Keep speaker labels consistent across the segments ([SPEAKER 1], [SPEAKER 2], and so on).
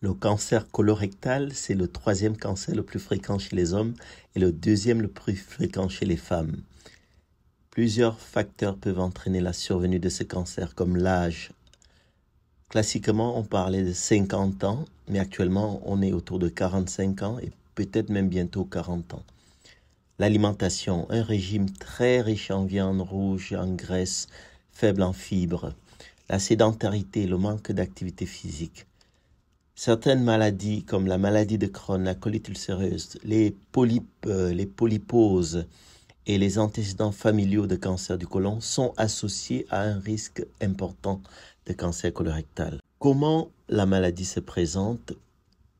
[SPEAKER 1] Le cancer colorectal, c'est le troisième cancer le plus fréquent chez les hommes et le deuxième le plus fréquent chez les femmes. Plusieurs facteurs peuvent entraîner la survenue de ce cancer, comme l'âge. Classiquement, on parlait de 50 ans, mais actuellement, on est autour de 45 ans et peut-être même bientôt 40 ans. L'alimentation, un régime très riche en viande rouge, en graisse, faible en fibres. La sédentarité, le manque d'activité physique. Certaines maladies comme la maladie de Crohn, la colite ulcéreuse, les polypes, euh, les polyposes et les antécédents familiaux de cancer du côlon sont associés à un risque important de cancer colorectal. Comment la maladie se présente?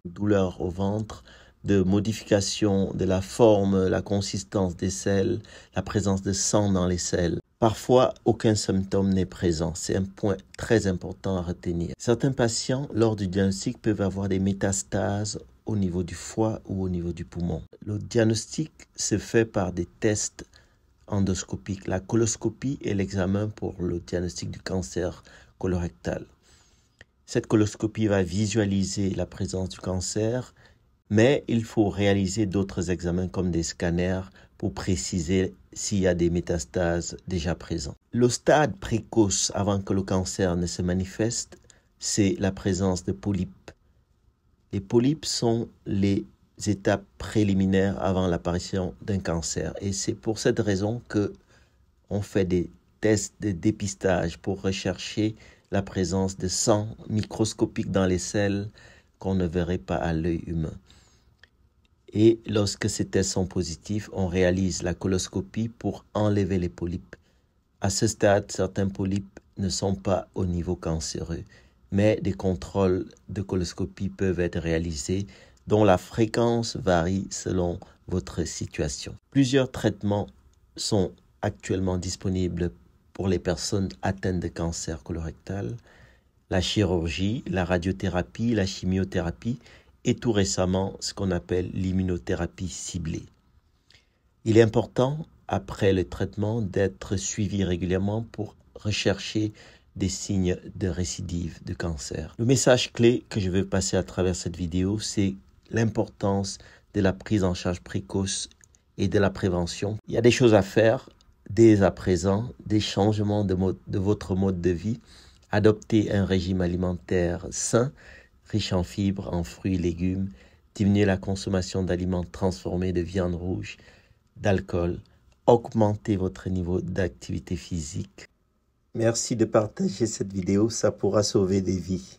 [SPEAKER 1] Douleur au ventre, de modification de la forme, la consistance des selles, la présence de sang dans les selles. Parfois, aucun symptôme n'est présent. C'est un point très important à retenir. Certains patients, lors du diagnostic, peuvent avoir des métastases au niveau du foie ou au niveau du poumon. Le diagnostic se fait par des tests endoscopiques. La coloscopie est l'examen pour le diagnostic du cancer colorectal. Cette coloscopie va visualiser la présence du cancer, mais il faut réaliser d'autres examens comme des scanners pour préciser s'il y a des métastases déjà présentes. Le stade précoce avant que le cancer ne se manifeste, c'est la présence de polypes. Les polypes sont les étapes préliminaires avant l'apparition d'un cancer et c'est pour cette raison que on fait des tests de dépistage pour rechercher la présence de sang microscopique dans les selles qu'on ne verrait pas à l'œil humain. Et lorsque ces tests sont positifs, on réalise la coloscopie pour enlever les polypes. À ce stade, certains polypes ne sont pas au niveau cancéreux, mais des contrôles de coloscopie peuvent être réalisés dont la fréquence varie selon votre situation. Plusieurs traitements sont actuellement disponibles pour les personnes atteintes de cancer colorectal. La chirurgie, la radiothérapie, la chimiothérapie et tout récemment ce qu'on appelle l'immunothérapie ciblée. Il est important, après le traitement, d'être suivi régulièrement pour rechercher des signes de récidive de cancer. Le message clé que je veux passer à travers cette vidéo, c'est l'importance de la prise en charge précoce et de la prévention. Il y a des choses à faire dès à présent, des changements de, votre mode de vie, adopter un régime alimentaire sain, riche en fibres, en fruits et légumes, diminuer la consommation d'aliments transformés de viande rouge, d'alcool, augmenter votre niveau d'activité physique. Merci de partager cette vidéo, ça pourra sauver des vies.